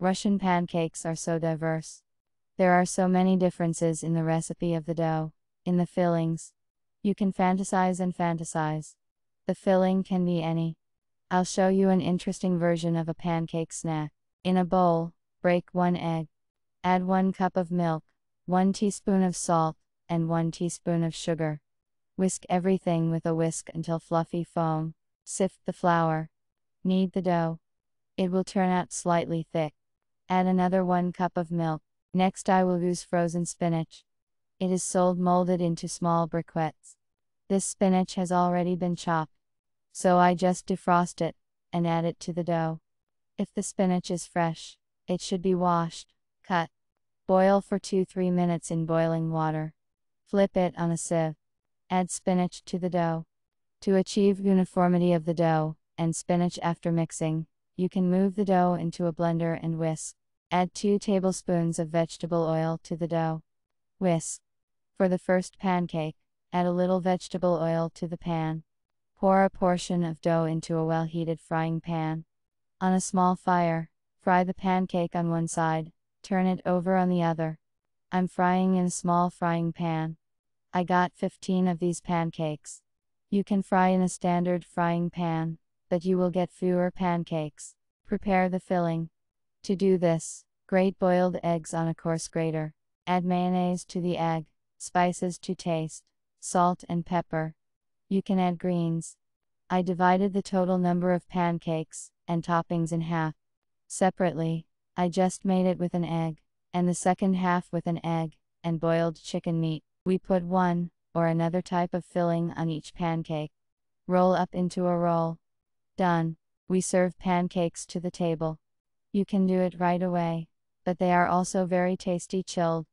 Russian pancakes are so diverse. There are so many differences in the recipe of the dough, in the fillings. You can fantasize and fantasize. The filling can be any. I'll show you an interesting version of a pancake snack. In a bowl, break one egg. Add one cup of milk, one teaspoon of salt, and one teaspoon of sugar. Whisk everything with a whisk until fluffy foam. Sift the flour. Knead the dough. It will turn out slightly thick. Add another 1 cup of milk. Next I will use frozen spinach. It is sold molded into small briquettes. This spinach has already been chopped. So I just defrost it, and add it to the dough. If the spinach is fresh, it should be washed, cut. Boil for 2-3 minutes in boiling water. Flip it on a sieve. Add spinach to the dough. To achieve uniformity of the dough, and spinach after mixing, you can move the dough into a blender and whisk. Add 2 tablespoons of vegetable oil to the dough. Whisk. For the first pancake, add a little vegetable oil to the pan. Pour a portion of dough into a well heated frying pan. On a small fire, fry the pancake on one side, turn it over on the other. I'm frying in a small frying pan. I got 15 of these pancakes. You can fry in a standard frying pan but you will get fewer pancakes. Prepare the filling. To do this, grate boiled eggs on a coarse grater. Add mayonnaise to the egg, spices to taste, salt and pepper. You can add greens. I divided the total number of pancakes and toppings in half. Separately, I just made it with an egg, and the second half with an egg, and boiled chicken meat. We put one, or another type of filling on each pancake. Roll up into a roll. Done. We serve pancakes to the table. You can do it right away, but they are also very tasty chilled.